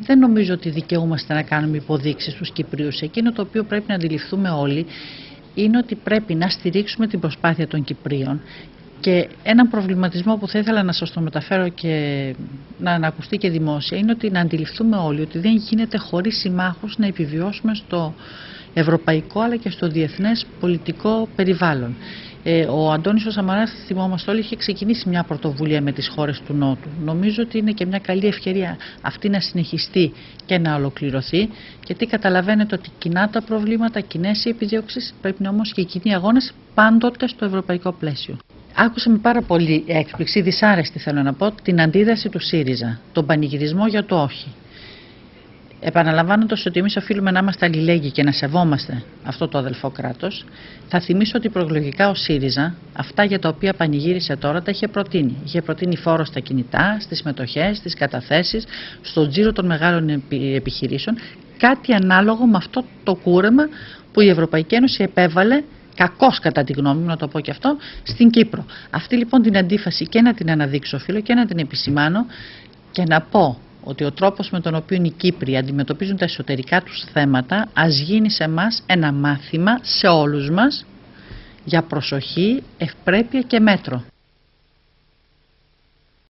δεν νομίζω ότι δικαιούμαστε να κάνουμε υποδείξεις στους Κυπρίους. Εκείνο το οποίο πρέπει να αντιληφθούμε όλοι είναι ότι πρέπει να στηρίξουμε την προσπάθεια των Κυπρίων και έναν προβληματισμό που θα ήθελα να σας το μεταφέρω και να ανακουστεί και δημόσια είναι ότι να αντιληφθούμε όλοι ότι δεν γίνεται χωρίς συμμάχους να επιβιώσουμε στο ευρωπαϊκό αλλά και στο διεθνές πολιτικό περιβάλλον. Ε, ο Αντώνης ο Σαμαράς, θυμόμαστε όλοι, είχε ξεκινήσει μια πρωτοβουλία με τις χώρες του Νότου. Νομίζω ότι είναι και μια καλή ευκαιρία αυτή να συνεχιστεί και να ολοκληρωθεί γιατί καταλαβαίνετε ότι κοινά τα προβλήματα, κοινές οι επιδιώξεις πρέπει να όμως και κοινοί αγώνες πάντοτε στο ευρωπαϊκό πλαίσιο. Άκουσα με πάρα πολύ έκπληξη, δυσάρεστη θέλω να πω, την αντίδραση του ΣΥΡΙΖΑ, τον πανηγυρισμό για το όχι. Επαναλαμβάνοντας ότι εμείς οφείλουμε να είμαστε αλληλέγγυοι και να σεβόμαστε αυτό το αδελφό κράτος, θα θυμίσω ότι προεκλογικά ο ΣΥΡΙΖΑ αυτά για τα οποία πανηγύρισε τώρα τα είχε προτείνει. Είχε προτείνει φόρο στα κινητά, στις μετοχές, στις καταθέσεις, στον τζίρο των μεγάλων επιχειρήσεων, κάτι ανάλογο με αυτό το κούρεμα που η Ευρωπαϊκή Ένωση επέβαλε κακός κατά τη γνώμη μου, να το πω και αυτό, στην Κύπρο. Αυτή λοιπόν την αντίφαση και να την αναδείξω, φίλο, και να την επισημάνω και να πω ότι ο τρόπος με τον οποίο οι Κύπροι αντιμετωπίζουν τα εσωτερικά τους θέματα ας γίνει σε μας ένα μάθημα σε όλους μας για προσοχή, ευπρέπεια και μέτρο.